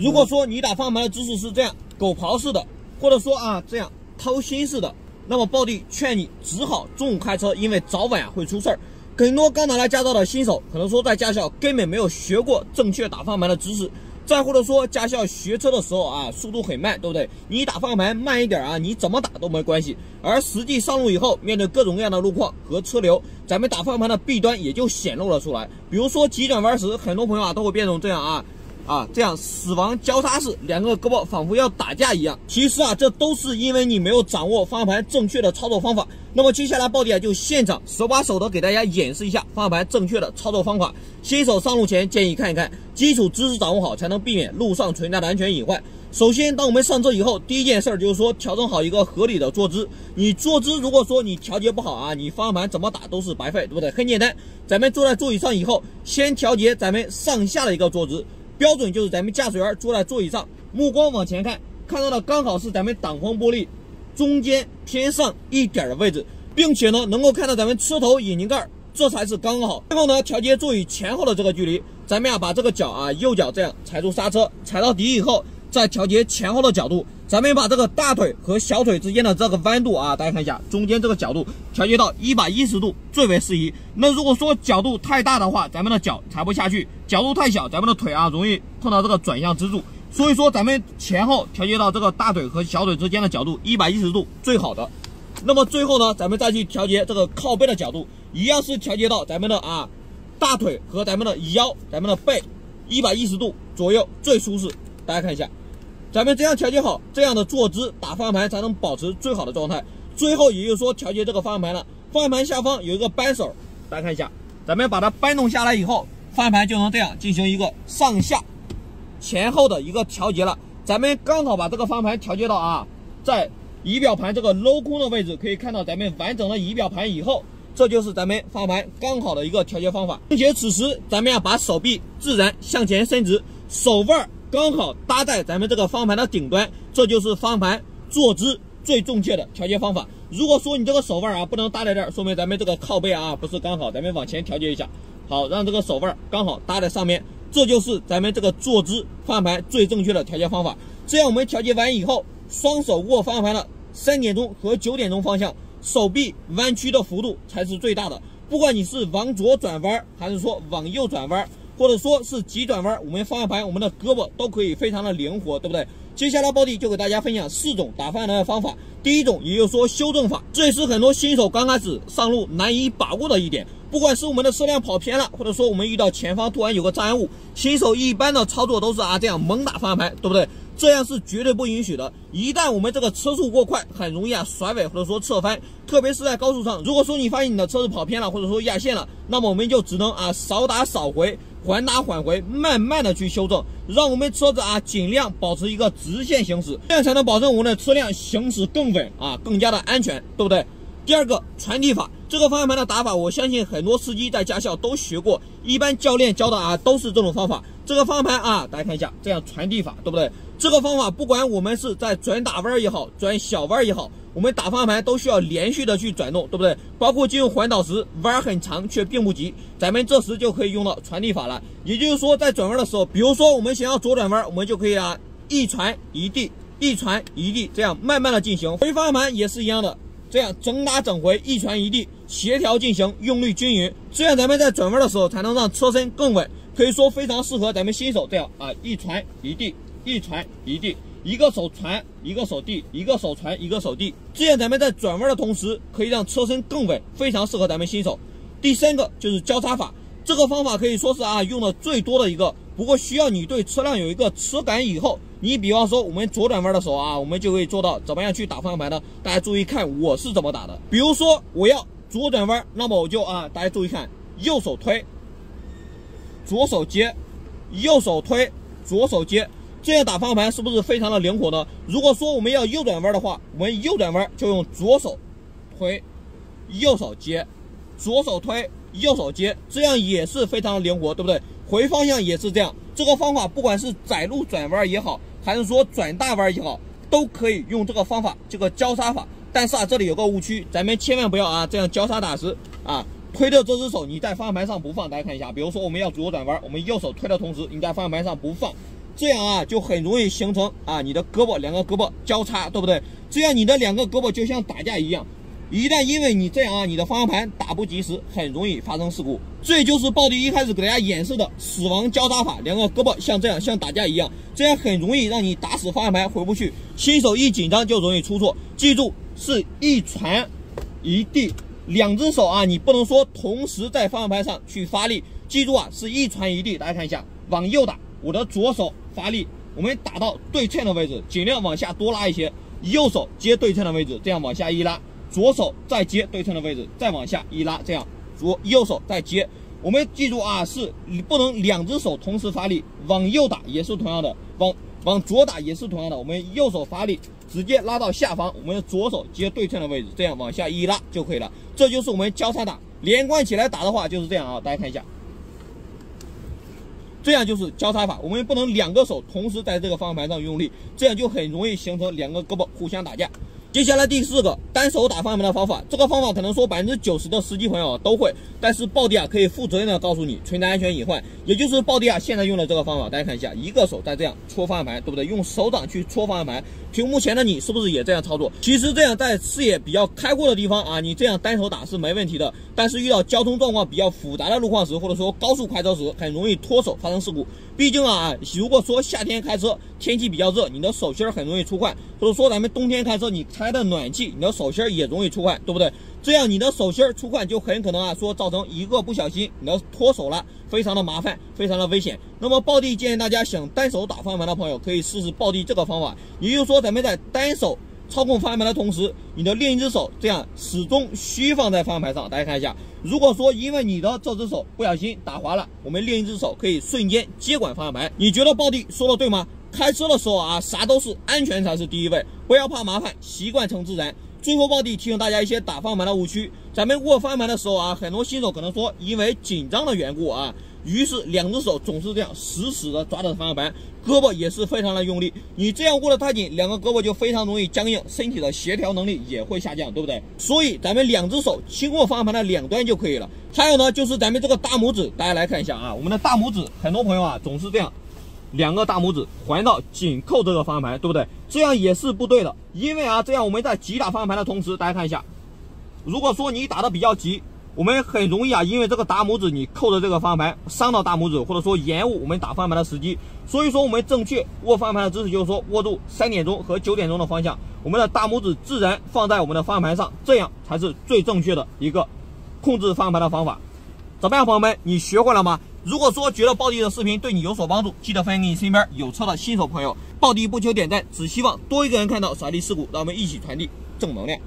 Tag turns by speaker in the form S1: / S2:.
S1: 如果说你打方向盘的姿势是这样狗刨式的，或者说啊这样掏心式的，那么暴弟劝你只好中午开车，因为早晚会出事儿。很多刚拿来驾照的新手，可能说在驾校根本没有学过正确打方向盘的姿势。再或者说，驾校学车的时候啊，速度很慢，对不对？你打方向盘慢一点啊，你怎么打都没关系。而实际上路以后，面对各种各样的路况和车流，咱们打方向盘的弊端也就显露了出来。比如说急转弯时，很多朋友啊都会变成这样啊。啊，这样死亡交叉式，两个胳膊仿佛要打架一样。其实啊，这都是因为你没有掌握方向盘正确的操作方法。那么接下来，暴弟啊就现场手把手的给大家演示一下方向盘正确的操作方法。新手上路前建议看一看，基础知识掌握好，才能避免路上存在的安全隐患。首先，当我们上车以后，第一件事儿就是说调整好一个合理的坐姿。你坐姿如果说你调节不好啊，你方向盘怎么打都是白费，对不对？很简单，咱们坐在座椅上以后，先调节咱们上下的一个坐姿。标准就是咱们驾驶员坐在座椅上，目光往前看，看到的刚好是咱们挡风玻璃中间偏上一点的位置，并且呢能够看到咱们车头引擎盖，这才是刚刚好。最后呢调节座椅前后的这个距离，咱们呀把这个脚啊右脚这样踩住刹车，踩到底以后再调节前后的角度，咱们把这个大腿和小腿之间的这个弯度啊，大家看一下中间这个角度调节到一百一十度最为适宜。那如果说角度太大的话，咱们的脚踩不下去。角度太小，咱们的腿啊容易碰到这个转向支柱，所以说咱们前后调节到这个大腿和小腿之间的角度一百一十度最好的。那么最后呢，咱们再去调节这个靠背的角度，一样是调节到咱们的啊大腿和咱们的腰、咱们的背一百一十度左右最舒适。大家看一下，咱们这样调节好，这样的坐姿打方向盘才能保持最好的状态。最后也就是说调节这个方向盘了，方向盘下方有一个扳手，大家看一下，咱们把它扳动下来以后。方向盘就能这样进行一个上下、前后的一个调节了。咱们刚好把这个方向盘调节到啊，在仪表盘这个镂空的位置，可以看到咱们完整的仪表盘以后，这就是咱们方向盘刚好的一个调节方法。并且此时咱们要把手臂自然向前伸直，手腕刚好搭在咱们这个方向盘的顶端，这就是方向盘坐姿最正确的调节方法。如果说你这个手腕啊不能搭在这儿，说明咱们这个靠背啊不是刚好，咱们往前调节一下。好，让这个手腕刚好搭在上面，这就是咱们这个坐姿方向盘最正确的调节方法。这样我们调节完以后，双手握方向盘的三点钟和九点钟方向，手臂弯曲的幅度才是最大的。不管你是往左转弯，还是说往右转弯，或者说是急转弯，我们方向盘我们的胳膊都可以非常的灵活，对不对？接下来，包弟就给大家分享四种打方向盘的方法。第一种，也就是说修正法，这也是很多新手刚开始上路难以把握的一点。不管是我们的车辆跑偏了，或者说我们遇到前方突然有个障碍物，新手一般的操作都是啊这样猛打方向盘，对不对？这样是绝对不允许的。一旦我们这个车速过快，很容易啊甩尾或者说侧翻，特别是在高速上。如果说你发现你的车子跑偏了，或者说压线了，那么我们就只能啊少打少回，缓打缓回，慢慢的去修正，让我们车子啊尽量保持一个直线行驶，这样才能保证我们的车辆行驶更稳啊，更加的安全，对不对？第二个传递法，这个方向盘的打法，我相信很多司机在驾校都学过，一般教练教的啊都是这种方法。这个方向盘啊，大家看一下，这样传递法，对不对？这个方法不管我们是在转大弯也好，转小弯也好，我们打方向盘都需要连续的去转动，对不对？包括进入环岛时，弯很长却并不急，咱们这时就可以用到传递法了。也就是说，在转弯的时候，比如说我们想要左转弯，我们就可以啊一传一递，一传一递，这样慢慢的进行。回方向盘也是一样的。这样整打整回，一传一递，协调进行，用力均匀，这样咱们在转弯的时候才能让车身更稳。可以说非常适合咱们新手这样啊，一传一递，一传一递，一个手传，一个手递，一个手传，一个手递，这样咱们在转弯的同时可以让车身更稳，非常适合咱们新手。第三个就是交叉法，这个方法可以说是啊用的最多的一个，不过需要你对车辆有一个车感以后。你比方说，我们左转弯的时候啊，我们就可以做到怎么样去打方向盘呢？大家注意看我是怎么打的。比如说我要左转弯，那么我就啊，大家注意看，右手推，左手接，右手推，左手接，这样打方向盘是不是非常的灵活呢？如果说我们要右转弯的话，我们右转弯就用左手推，右手接，左手推，右手接，这样也是非常灵活，对不对？回方向也是这样。这个方法不管是窄路转弯也好。还是说转大弯也好，都可以用这个方法，这个交叉法。但是啊，这里有个误区，咱们千万不要啊这样交叉打时啊，推的这只手你在方向盘上不放。大家看一下，比如说我们要左转弯，我们右手推的同时，你在方向盘上不放，这样啊就很容易形成啊你的胳膊两个胳膊交叉，对不对？这样你的两个胳膊就像打架一样。一旦因为你这样啊，你的方向盘打不及时，很容易发生事故。这就是暴迪一开始给大家演示的死亡交叉法，两个胳膊像这样像打架一样，这样很容易让你打死方向盘回不去。新手一紧张就容易出错，记住是一传一递，两只手啊，你不能说同时在方向盘上去发力，记住啊，是一传一递。大家看一下，往右打，我的左手发力，我们打到对称的位置，尽量往下多拉一些，右手接对称的位置，这样往下一拉。左手再接对称的位置，再往下一拉，这样左右手再接。我们记住啊，是你不能两只手同时发力，往右打也是同样的，往往左打也是同样的。我们右手发力，直接拉到下方，我们的左手接对称的位置，这样往下一拉就可以了。这就是我们交叉打，连贯起来打的话就是这样啊，大家看一下，这样就是交叉法。我们不能两个手同时在这个方向盘上用力，这样就很容易形成两个胳膊互相打架。接下来第四个单手打方向盘的方法，这个方法可能说百分之九十的司机朋友都会，但是暴迪啊可以负责任的告诉你存在安全隐患，也就是暴迪啊现在用的这个方法，大家看一下，一个手在这样搓方向盘，对不对？用手掌去搓方向盘，屏幕前的你是不是也这样操作？其实这样在视野比较开阔的地方啊，你这样单手打是没问题的，但是遇到交通状况比较复杂的路况时，或者说高速快车时，很容易脱手发生事故。毕竟啊，如果说夏天开车天气比较热，你的手心很容易出汗，或者说咱们冬天开车你。开的暖气，你的手心也容易出汗，对不对？这样你的手心出汗就很可能啊，说造成一个不小心你的脱手了，非常的麻烦，非常的危险。那么暴地建议大家想单手打方向盘的朋友，可以试试暴地这个方法。也就是说，咱们在单手操控方向盘的同时，你的另一只手这样始终虚放在方向盘上。大家看一下，如果说因为你的这只手不小心打滑了，我们另一只手可以瞬间接管方向盘。你觉得暴弟说的对吗？开车的时候啊，啥都是安全才是第一位，不要怕麻烦，习惯成自然。最后，暴地提醒大家一些打方向盘的误区。咱们握方向盘的时候啊，很多新手可能说因为紧张的缘故啊，于是两只手总是这样死死的抓着方向盘，胳膊也是非常的用力。你这样握得太紧，两个胳膊就非常容易僵硬，身体的协调能力也会下降，对不对？所以咱们两只手轻握方向盘的两端就可以了。还有呢，就是咱们这个大拇指，大家来看一下啊，我们的大拇指，很多朋友啊总是这样。两个大拇指环绕紧扣这个方向盘，对不对？这样也是不对的，因为啊，这样我们在急打方向盘的同时，大家看一下，如果说你打的比较急，我们很容易啊，因为这个大拇指你扣着这个方向盘，伤到大拇指，或者说延误我们打方向盘的时机。所以说，我们正确握方向盘的姿势就是说，握住三点钟和九点钟的方向，我们的大拇指自然放在我们的方向盘上，这样才是最正确的一个控制方向盘的方法。怎么样，朋友们，你学会了吗？如果说觉得暴弟的视频对你有所帮助，记得分享给你身边有车的新手朋友。暴弟不求点赞，只希望多一个人看到扫地事故，让我们一起传递正能量。